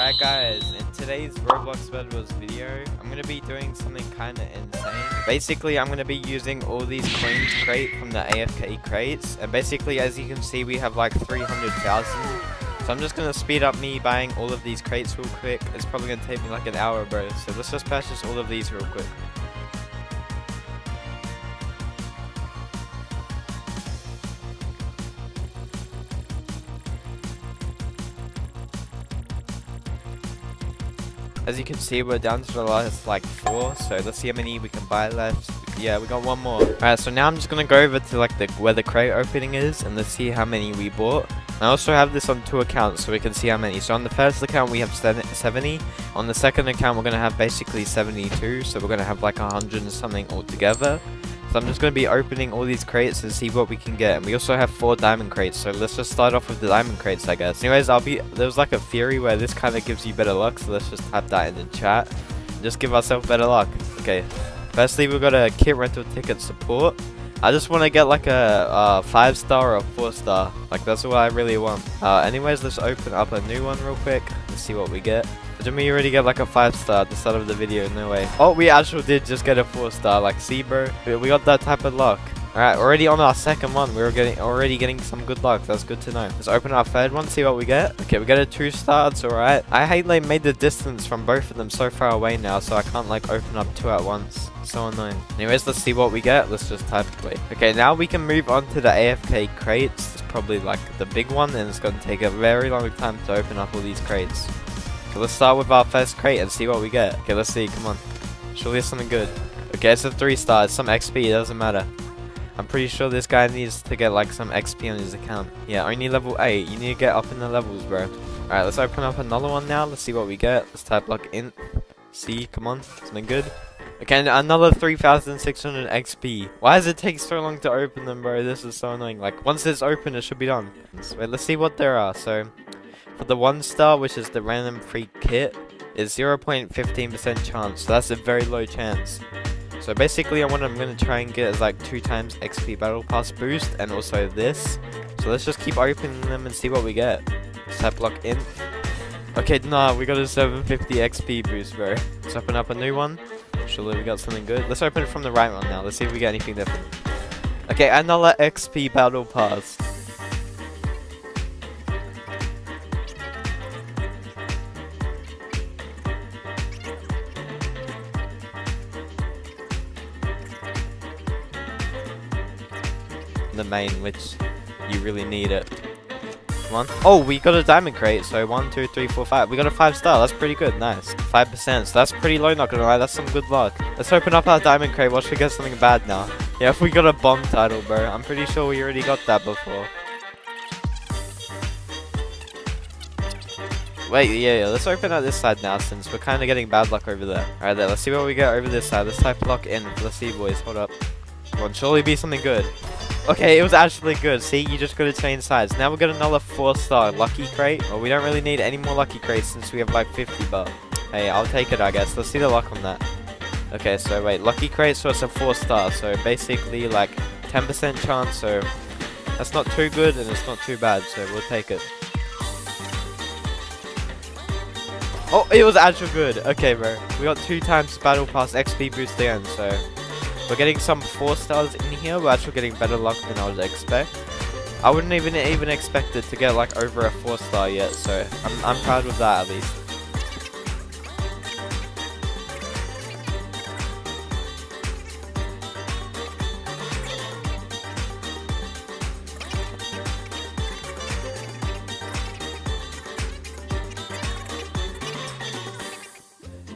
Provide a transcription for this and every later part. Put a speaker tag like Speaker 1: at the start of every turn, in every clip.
Speaker 1: Alright guys, in today's Roblox Bed Wars video, I'm going to be doing something kind of insane. Basically, I'm going to be using all these coins crate from the AFK crates. And basically, as you can see, we have like 300,000. So I'm just going to speed up me buying all of these crates real quick. It's probably going to take me like an hour, bro. So let's just purchase all of these real quick. As you can see, we're down to the last like four, so let's see how many we can buy left. Yeah, we got one more. Alright, so now I'm just gonna go over to like the where the crate opening is, and let's see how many we bought. I also have this on two accounts, so we can see how many. So on the first account, we have 70. On the second account, we're gonna have basically 72, so we're gonna have like 100 and something altogether. So I'm just going to be opening all these crates and see what we can get. And we also have four diamond crates, so let's just start off with the diamond crates, I guess. Anyways, I'll be there's like a theory where this kind of gives you better luck, so let's just type that in the chat. Just give ourselves better luck. Okay, firstly we've got a kit rental ticket support. I just want to get like a, a five star or a four star. Like that's what I really want. Uh, anyways, let's open up a new one real quick and see what we get. Didn't we already get like a 5 star at the start of the video? No way. Oh, we actually did just get a 4 star. Like, see, bro? We got that type of luck. Alright, already on our second one, we are getting already getting some good luck. That's good to know. Let's open our third one, see what we get. Okay, we get a two star. It's alright. I hate they made the distance from both of them so far away now, so I can't like open up two at once. So annoying. Anyways, let's see what we get. Let's just type wait. Okay, now we can move on to the AFK crates. It's probably like the big one, and it's to take a very long time to open up all these crates. Okay, let's start with our first crate and see what we get. Okay, let's see. Come on. Surely it's something good. Okay, it's a 3 star. It's some XP. It doesn't matter. I'm pretty sure this guy needs to get like some XP on his account. Yeah, only level 8. You need to get up in the levels, bro. Alright, let's open up another one now. Let's see what we get. Let's type like int. See, come on. Something good. Okay, another 3,600 XP. Why does it take so long to open them, bro? This is so annoying. Like, once it's open, it should be done. Wait, let's see what there are. So, for the one star, which is the random free kit, is 0.15% chance. So that's a very low chance. So basically, what I'm going to try and get is like 2 times XP Battle Pass boost and also this. So let's just keep opening them and see what we get. Tap lock in. Okay, nah, we got a 750 XP boost, bro. Let's open up a new one. Surely we got something good. Let's open it from the right one now. Let's see if we get anything different. Okay, another XP Battle Pass. The main, which you really need it. One. Oh, we got a diamond crate. So one, two, three, four, five. We got a five star. That's pretty good. Nice. Five percent. So that's pretty low. Not gonna lie. That's some good luck. Let's open up our diamond crate. Watch we get something bad now. Yeah, if we got a bomb title, bro. I'm pretty sure we already got that before. Wait, yeah, yeah, let's open out this side now since we're kind of getting bad luck over there. Alright, there, let's see what we get over this side. Let's type lock in. Let's see, boys. Hold up. Come on, surely be something good. Okay, it was actually good. See, you just gotta change sides. Now we got another 4-star lucky crate. Well, we don't really need any more lucky crates since we have like 50, but hey, I'll take it, I guess. Let's see the luck on that. Okay, so wait, lucky crate, so it's a 4-star. So basically like 10% chance, so that's not too good and it's not too bad, so we'll take it. Oh, it was actually good. Okay, bro. We got two times Battle Pass XP boost again, so we're getting some 4 stars in here. We're actually getting better luck than I would expect. I wouldn't even even expect it to get like over a 4 star yet, so I'm, I'm proud with that at least.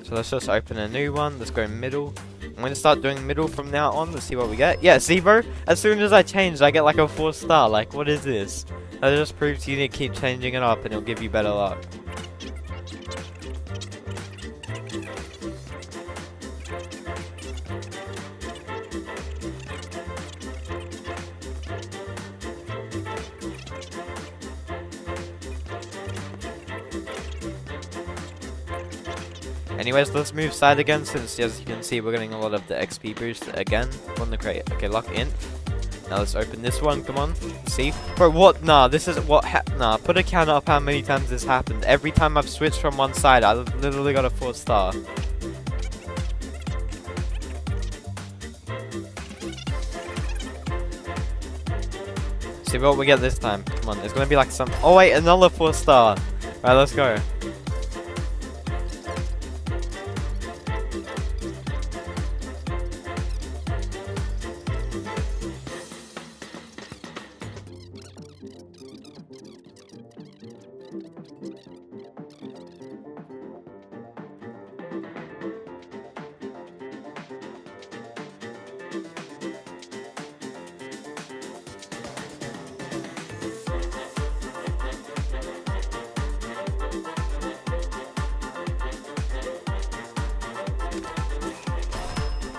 Speaker 1: So let's just open a new one. Let's go middle. I'm to start doing middle from now on. Let's see what we get. Yeah, see, bro? As soon as I change, I get like a 4 star. Like, what is this? That just proves you need to keep changing it up and it'll give you better luck. Anyways, let's move side again since as you can see we're getting a lot of the XP boost again from the crate. Okay, lock in. Now let's open this one, come on. See? Bro, what? Nah, this is what happened. Nah, put a count up how many times this happened. Every time I've switched from one side, I literally got a 4 star. See what we get this time. Come on, it's gonna be like some- Oh wait, another 4 star. Alright, let's go.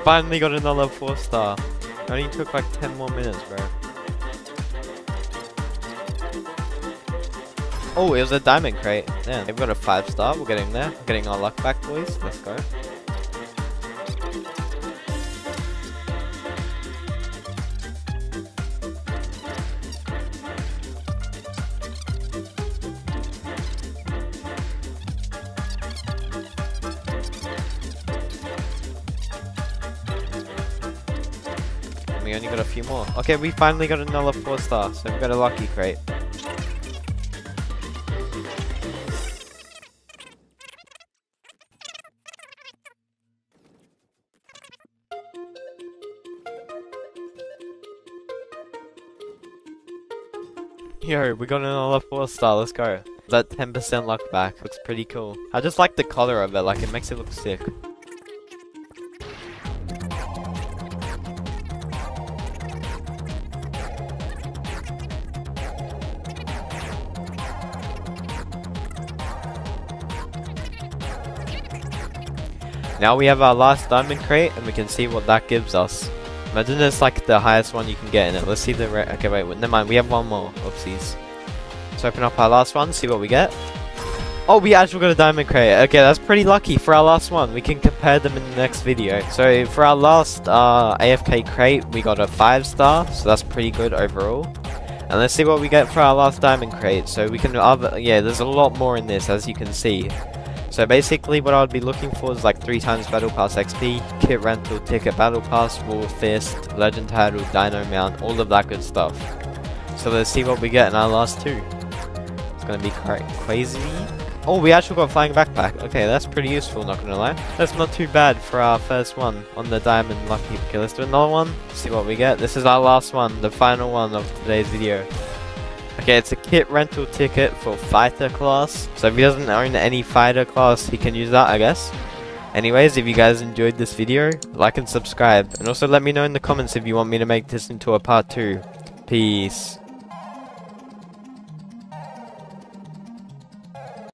Speaker 1: Finally got another 4 star. It only took like 10 more minutes, bro. Oh, it was a diamond crate. Yeah, we've got a 5 star. We're getting there. Getting our luck back, boys. Let's go. We only got a few more. Okay, we finally got another 4 star, so we got a lucky crate. Yo, we got another 4 star, let's go. That 10% luck back looks pretty cool. I just like the color of it, like it makes it look sick. Now we have our last diamond crate and we can see what that gives us. Imagine it's like the highest one you can get in it. Let's see the Okay, wait, never mind. We have one more. Oopsies. Let's open up our last one, see what we get. Oh, we actually got a diamond crate. Okay, that's pretty lucky for our last one. We can compare them in the next video. So for our last uh, AFK crate, we got a 5 star. So that's pretty good overall. And let's see what we get for our last diamond crate. So we can other yeah, there's a lot more in this as you can see. So basically what I would be looking for is like 3 times Battle Pass XP, Kit Rental, Ticket Battle Pass, War Fist, Legend Title, Dino Mount, all of that good stuff. So let's see what we get in our last two. It's gonna be quite crazy. Oh, we actually got Flying Backpack. Okay, that's pretty useful, not gonna lie. That's not too bad for our first one on the Diamond Lucky. Okay, let's do another one. See what we get. This is our last one, the final one of today's video. Okay, it's a kit rental ticket for fighter class. So if he doesn't own any fighter class, he can use that, I guess. Anyways, if you guys enjoyed this video, like and subscribe. And also let me know in the comments if you want me to make this into a part 2. Peace.